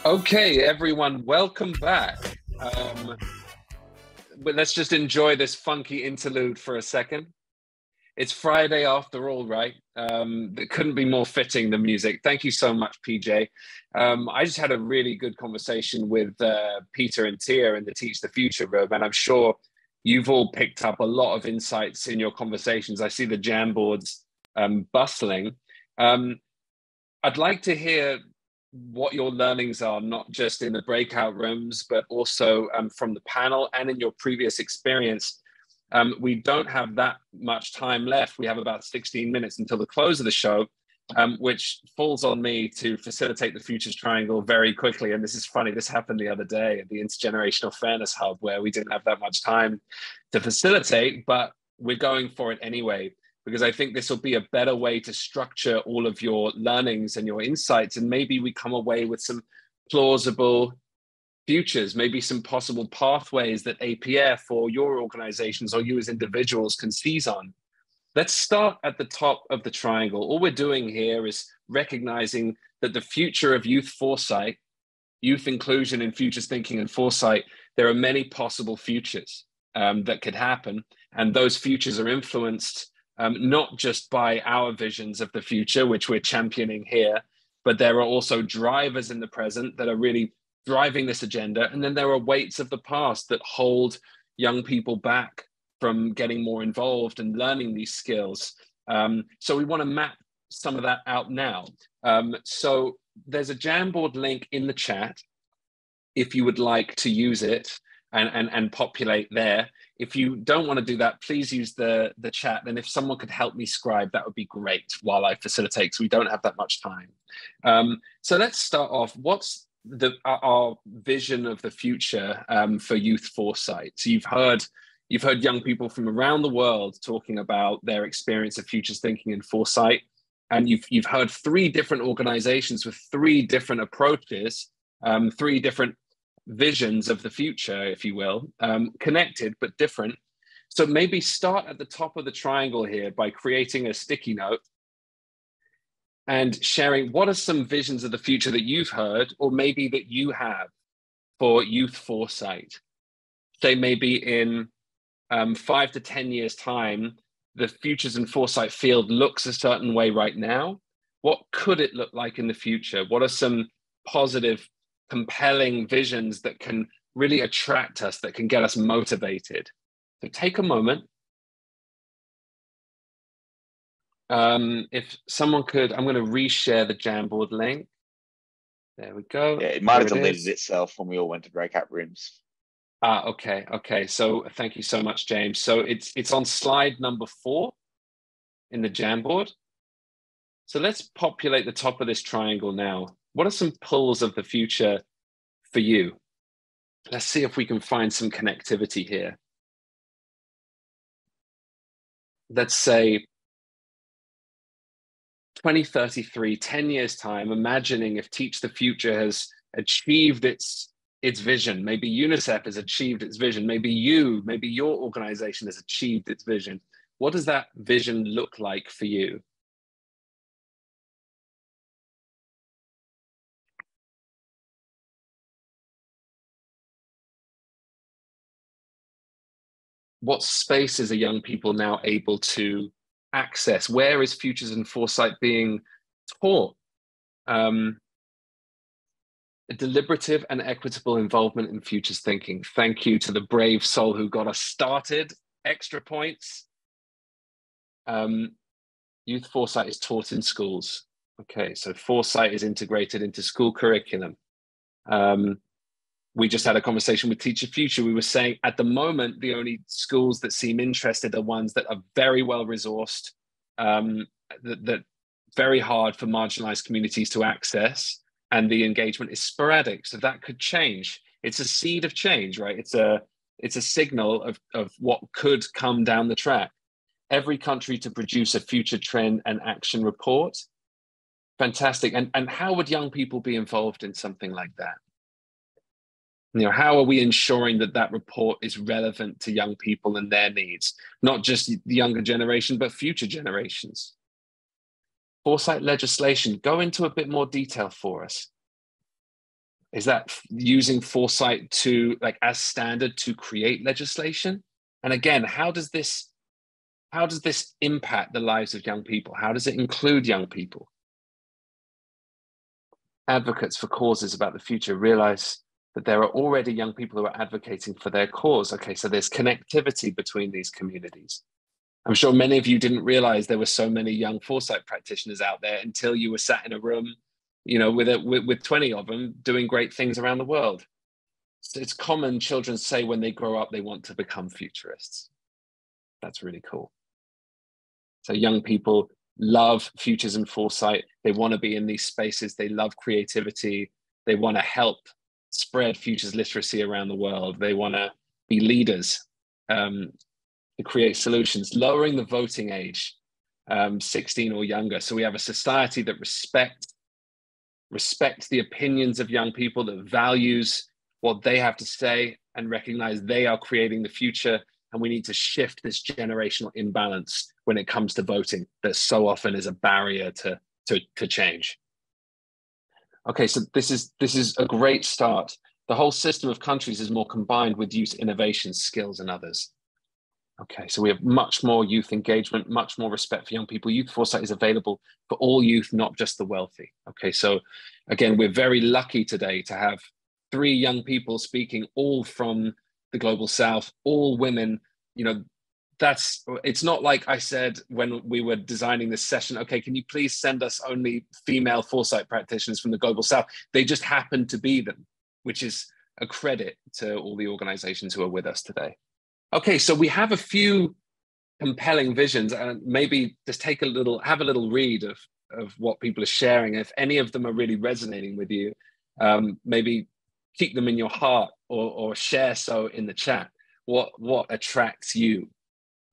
Speaker 1: Okay, everyone, welcome back. Um, but let's just enjoy this funky interlude for a second. It's Friday after all, right? Um, it couldn't be more fitting, the music. Thank you so much, PJ. Um, I just had a really good conversation with uh, Peter and Tia in the Teach the Future room, and I'm sure you've all picked up a lot of insights in your conversations. I see the Jamboards um, bustling. Um, I'd like to hear what your learnings are, not just in the breakout rooms, but also um, from the panel and in your previous experience. Um, we don't have that much time left. We have about 16 minutes until the close of the show, um, which falls on me to facilitate the Futures Triangle very quickly. And this is funny, this happened the other day at the Intergenerational Fairness Hub, where we didn't have that much time to facilitate, but we're going for it anyway because I think this will be a better way to structure all of your learnings and your insights. And maybe we come away with some plausible futures, maybe some possible pathways that APF or your organizations or you as individuals can seize on. Let's start at the top of the triangle. All we're doing here is recognizing that the future of youth foresight, youth inclusion in futures thinking and foresight, there are many possible futures um, that could happen. And those futures are influenced um, not just by our visions of the future, which we're championing here, but there are also drivers in the present that are really driving this agenda. And then there are weights of the past that hold young people back from getting more involved and learning these skills. Um, so we want to map some of that out now. Um, so there's a Jamboard link in the chat if you would like to use it and, and, and populate there. If you don't want to do that, please use the, the chat. And if someone could help me scribe, that would be great while I facilitate, because we don't have that much time. Um, so let's start off. What's the our vision of the future um, for youth foresight? So you've heard you've heard young people from around the world talking about their experience of futures thinking and foresight, and you've you've heard three different organizations with three different approaches, um, three different visions of the future, if you will, um, connected but different. So maybe start at the top of the triangle here by creating a sticky note and sharing what are some visions of the future that you've heard or maybe that you have for youth foresight. Say maybe in um, five to 10 years' time, the futures and foresight field looks a certain way right now. What could it look like in the future? What are some positive compelling visions that can really attract us, that can get us motivated. So take a moment. Um, if someone could, I'm going to reshare the Jamboard link. There we go.
Speaker 8: Yeah, it might have deleted it itself when we all went to breakout rooms.
Speaker 1: Ah, okay, okay. So thank you so much, James. So it's it's on slide number four in the Jamboard. So let's populate the top of this triangle now what are some pulls of the future for you? Let's see if we can find some connectivity here. Let's say 2033, 10 years time, imagining if Teach the Future has achieved its its vision. Maybe UNICEF has achieved its vision. Maybe you, maybe your organization has achieved its vision. What does that vision look like for you? What spaces are young people now able to access? Where is Futures and Foresight being taught? Um, deliberative and equitable involvement in futures thinking. Thank you to the brave soul who got us started. Extra points. Um, youth foresight is taught in schools. Okay, so foresight is integrated into school curriculum. Um, we just had a conversation with Teach the Future. We were saying at the moment, the only schools that seem interested are ones that are very well resourced, um, that, that very hard for marginalized communities to access, and the engagement is sporadic. So that could change. It's a seed of change, right? It's a it's a signal of, of what could come down the track. Every country to produce a future trend and action report. Fantastic. And, and how would young people be involved in something like that? You know how are we ensuring that that report is relevant to young people and their needs not just the younger generation but future generations? Foresight legislation go into a bit more detail for us. Is that using foresight to like as standard to create legislation? And again how does this how does this impact the lives of young people? How does it include young people? Advocates for causes about the future realize that there are already young people who are advocating for their cause. Okay, so there's connectivity between these communities. I'm sure many of you didn't realize there were so many young foresight practitioners out there until you were sat in a room, you know, with, a, with, with 20 of them doing great things around the world. So it's common children say when they grow up, they want to become futurists. That's really cool. So young people love futures and foresight. They want to be in these spaces. They love creativity. They want to help spread futures literacy around the world. They want to be leaders um, to create solutions, lowering the voting age, um, 16 or younger. So we have a society that respects respects the opinions of young people, that values what they have to say and recognize they are creating the future and we need to shift this generational imbalance when it comes to voting that so often is a barrier to, to, to change. Okay, so this is this is a great start. The whole system of countries is more combined with youth innovation, skills, and others. Okay, so we have much more youth engagement, much more respect for young people. Youth Foresight is available for all youth, not just the wealthy. Okay, so again, we're very lucky today to have three young people speaking, all from the global south, all women, you know, that's it's not like I said when we were designing this session, okay, can you please send us only female foresight practitioners from the global south? They just happen to be them, which is a credit to all the organizations who are with us today. Okay, so we have a few compelling visions and maybe just take a little have a little read of of what people are sharing if any of them are really resonating with you um, maybe keep them in your heart or, or share so in the chat what what attracts you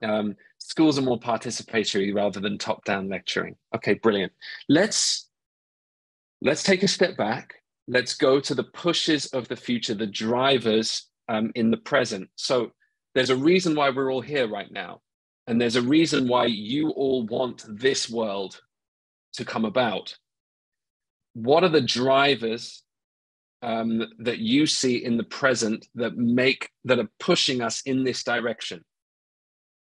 Speaker 1: um, schools are more participatory rather than top down lecturing. Okay brilliant. Let's let's take a step back. Let's go to the pushes of the future the drivers um, in the present. So there's a reason why we're all here right now and there's a reason why you all want this world to come about. What are the drivers um, that you see in the present that make that are pushing us in this direction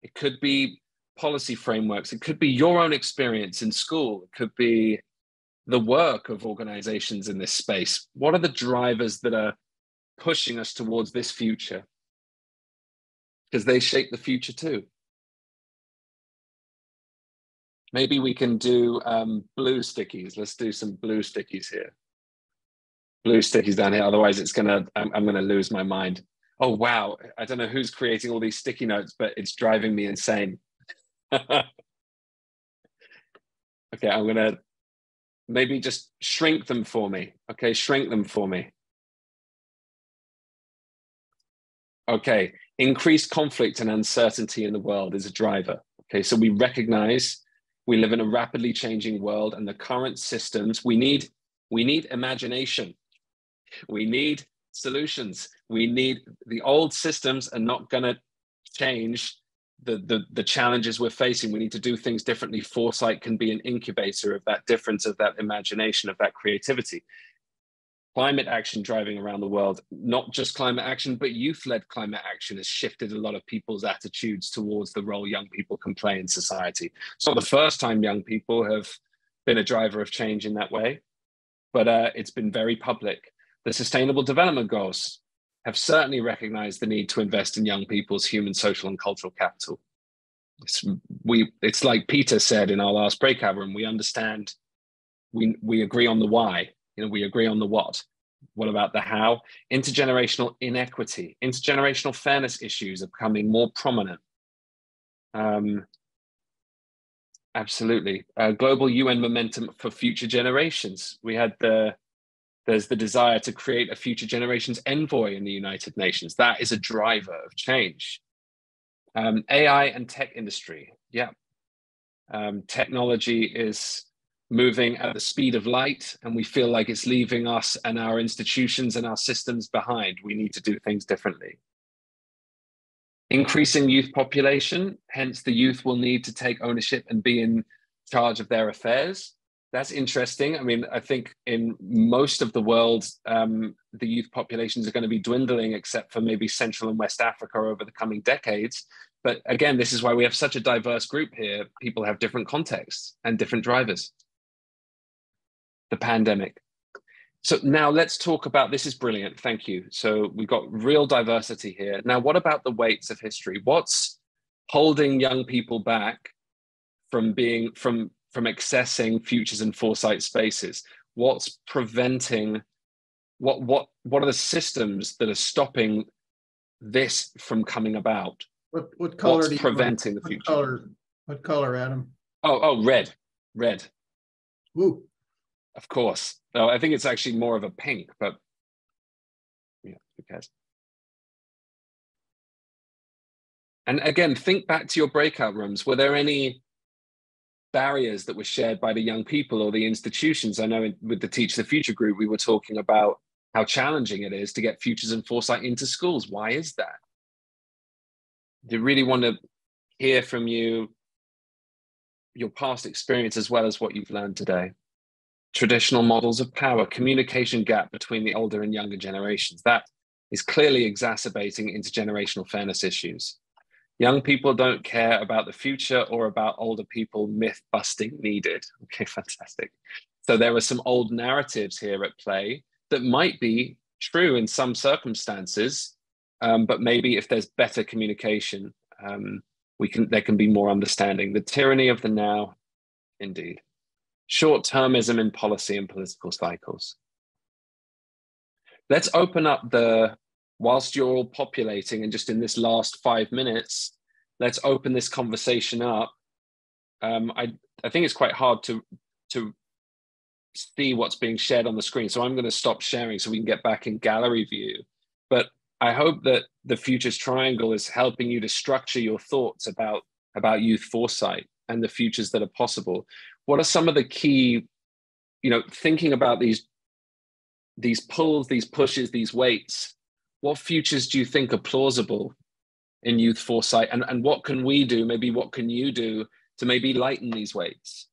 Speaker 1: it could be policy frameworks. It could be your own experience in school. It could be the work of organizations in this space. What are the drivers that are pushing us towards this future? Because they shape the future too. Maybe we can do um, blue stickies. Let's do some blue stickies here. Blue stickies down here. Otherwise, it's gonna I'm, I'm gonna lose my mind. Oh wow! I don't know who's creating all these sticky notes, but it's driving me insane. okay, I'm gonna maybe just shrink them for me. Okay, shrink them for me. Okay, increased conflict and uncertainty in the world is a driver. Okay, so we recognize we live in a rapidly changing world and the current systems we need we need imagination we need solutions. We need the old systems are not going to change the, the, the challenges we're facing. We need to do things differently. Foresight can be an incubator of that difference, of that imagination, of that creativity. Climate action driving around the world, not just climate action, but youth led climate action has shifted a lot of people's attitudes towards the role young people can play in society. It's not the first time young people have been a driver of change in that way, but uh, it's been very public. The Sustainable Development Goals have certainly recognized the need to invest in young people's human, social, and cultural capital. It's, we, it's like Peter said in our last breakout room, we understand, we, we agree on the why, you know, we agree on the what. What about the how? Intergenerational inequity, intergenerational fairness issues are becoming more prominent. Um, absolutely. Uh, global UN momentum for future generations. We had the there's the desire to create a future generations envoy in the United Nations. That is a driver of change. Um, AI and tech industry, yeah. Um, technology is moving at the speed of light, and we feel like it's leaving us and our institutions and our systems behind. We need to do things differently. Increasing youth population, hence the youth will need to take ownership and be in charge of their affairs that's interesting. I mean, I think in most of the world, um, the youth populations are going to be dwindling, except for maybe Central and West Africa over the coming decades. But again, this is why we have such a diverse group here. People have different contexts and different drivers. The pandemic. So now let's talk about this is brilliant. Thank you. So we've got real diversity here. Now, what about the weights of history? What's holding young people back from being from from accessing futures and foresight spaces? What's preventing? What what what are the systems that are stopping this from coming about?
Speaker 5: What what color?
Speaker 1: What's preventing the future?
Speaker 5: What color? What color, Adam?
Speaker 1: Oh oh, red, red.
Speaker 5: Ooh.
Speaker 1: Of course. No, I think it's actually more of a pink, but yeah, who cares? And again, think back to your breakout rooms. Were there any barriers that were shared by the young people or the institutions. I know with the Teach the Future group, we were talking about how challenging it is to get futures and foresight into schools. Why is that? They really want to hear from you your past experience as well as what you've learned today. Traditional models of power, communication gap between the older and younger generations. That is clearly exacerbating intergenerational fairness issues. Young people don't care about the future or about older people myth busting needed. Okay, fantastic. So there are some old narratives here at play that might be true in some circumstances, um, but maybe if there's better communication, um, we can there can be more understanding. The tyranny of the now, indeed. Short-termism in policy and political cycles. Let's open up the whilst you're all populating and just in this last five minutes, let's open this conversation up. Um, I, I think it's quite hard to, to see what's being shared on the screen. So I'm going to stop sharing so we can get back in gallery view. But I hope that the Futures Triangle is helping you to structure your thoughts about, about youth foresight and the futures that are possible. What are some of the key, you know, thinking about these, these pulls, these pushes, these weights, what futures do you think are plausible in youth foresight? And, and what can we do, maybe what can you do to maybe lighten these weights?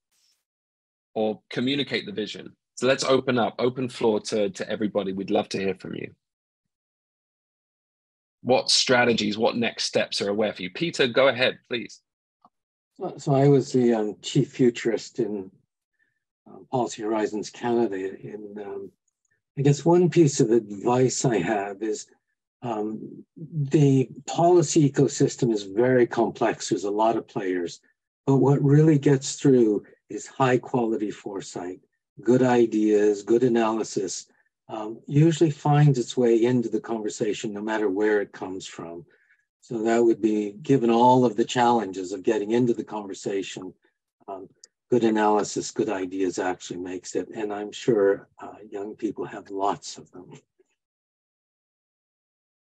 Speaker 1: or communicate the vision. So let's open up, open floor to, to everybody. We'd love to hear from you. What strategies, what next steps are aware for you? Peter, go ahead, please.
Speaker 9: So, I was the um, chief futurist in um, Policy Horizons Canada. And um, I guess one piece of advice I have is um, the policy ecosystem is very complex. There's a lot of players. But what really gets through is high quality foresight, good ideas, good analysis, um, usually finds its way into the conversation no matter where it comes from. So that would be given all of the challenges of getting into the conversation, um, good analysis, good ideas actually makes it. And I'm sure uh, young people have lots of them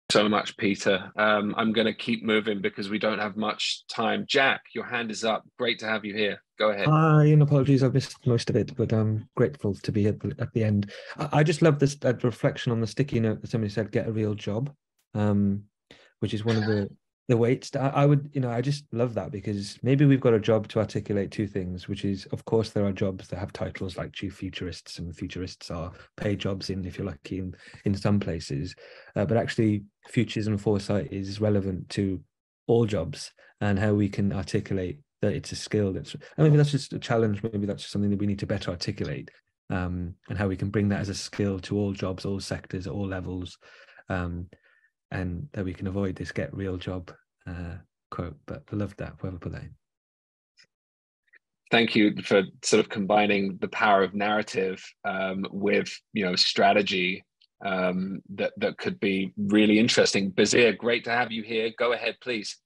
Speaker 1: so much, Peter. Um, I'm going to keep moving because we don't have much time. Jack, your hand is up. Great to have you here. Go ahead.
Speaker 10: Uh, and apologies, I missed most of it, but I'm grateful to be at the, at the end. I, I just love this uh, reflection on the sticky note that somebody said, "Get a real job," um, which is one of the the weights. I, I would you know i just love that because maybe we've got a job to articulate two things which is of course there are jobs that have titles like chief futurists and futurists are paid jobs in if you're lucky in in some places. Uh, but actually futures and foresight is relevant to all jobs and how we can articulate that it's a skill that's i mean that's just a challenge. Maybe that's just something that we need to better articulate um, and how we can bring that as a skill to all jobs all sectors at all levels. Um, and that we can avoid this get real job uh, quote. But I love that. Whoever put that in.
Speaker 1: Thank you for sort of combining the power of narrative um, with you know strategy um, that that could be really interesting. Bazir, great to have you here. Go ahead, please.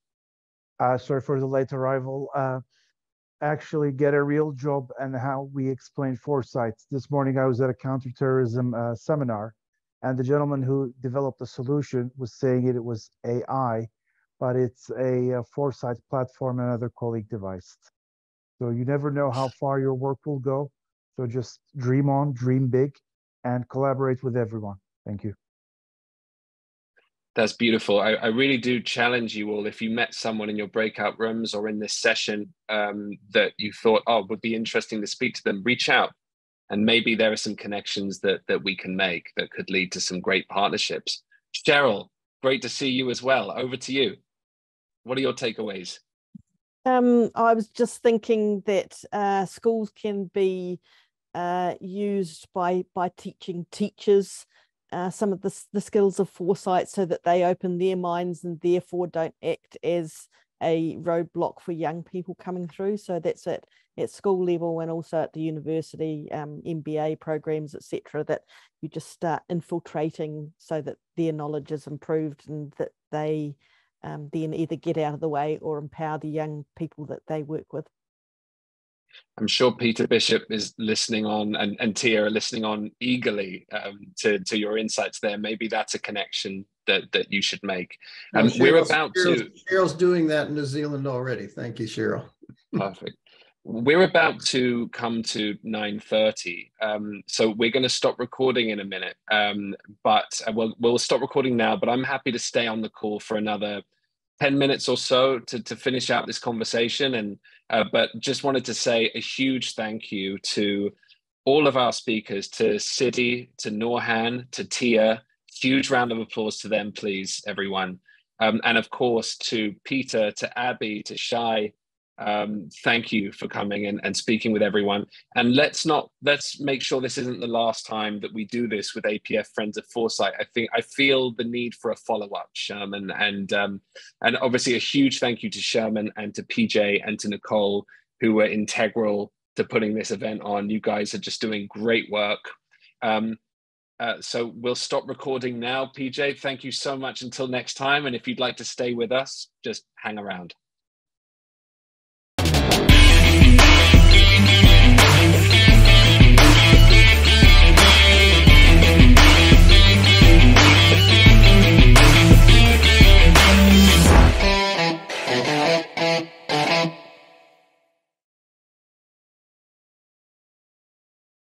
Speaker 11: Uh, sorry for the late arrival. Uh, actually, get a real job and how we explain foresight. This morning, I was at a counterterrorism uh, seminar, and the gentleman who developed the solution was saying it, it was AI, but it's a, a foresight platform and another colleague device. So you never know how far your work will go. So just dream on, dream big, and collaborate with everyone. Thank you.
Speaker 1: That's beautiful. I, I, really do challenge you all. If you met someone in your breakout rooms or in this session um, that you thought, oh, would be interesting to speak to them, reach out and maybe there are some connections that that we can make that could lead to some great partnerships. Cheryl, great to see you as well. Over to you. What are your takeaways?
Speaker 12: Um, I was just thinking that uh, schools can be uh, used by by teaching teachers uh, some of the, the skills of foresight so that they open their minds and therefore don't act as a roadblock for young people coming through. So that's at, at school level and also at the university, um, MBA programs, etc. That you just start infiltrating so that their knowledge is improved and that they um, then either get out of the way or empower the young people that they work with.
Speaker 1: I'm sure Peter Bishop is listening on and, and Tia are listening on eagerly um, to, to your insights there. Maybe that's a connection that, that you should make. Um, we're about
Speaker 5: Cheryl's,
Speaker 1: to.
Speaker 5: Cheryl's doing that in New Zealand already. Thank you, Cheryl.
Speaker 1: Perfect. we're about to come to 9.30 um, so we're going to stop recording in a minute um, but uh, we'll, we'll stop recording now but i'm happy to stay on the call for another 10 minutes or so to, to finish out this conversation and uh, but just wanted to say a huge thank you to all of our speakers to Siddhi, to Norhan, to Tia. Huge round of applause to them, please, everyone. Um, and of course, to Peter, to Abby, to Shai, um, thank you for coming and, and speaking with everyone. And let's not let's make sure this isn't the last time that we do this with APF Friends of Foresight. I think I feel the need for a follow up, Sherman, and um, and obviously a huge thank you to Sherman and to PJ and to Nicole who were integral to putting this event on. You guys are just doing great work. Um, uh, so we'll stop recording now. PJ, thank you so much until next time. And if you'd like to stay with us, just hang around.